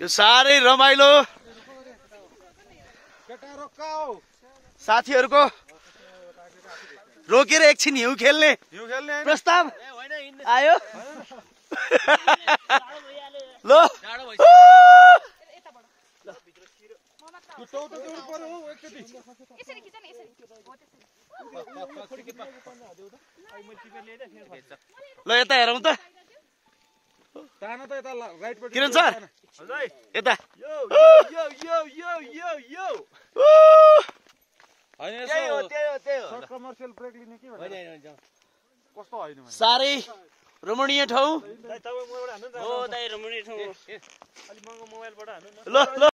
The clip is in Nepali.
यो साह्रै रमाइलो। साथीहरूको रोकेर एकछिन हिउँ खेल्ने। प्रस्ताव आयो। लो। ल यता हेरौँ त। किरण सर। यता। साह्रै रमणीय ठाउँ। ल।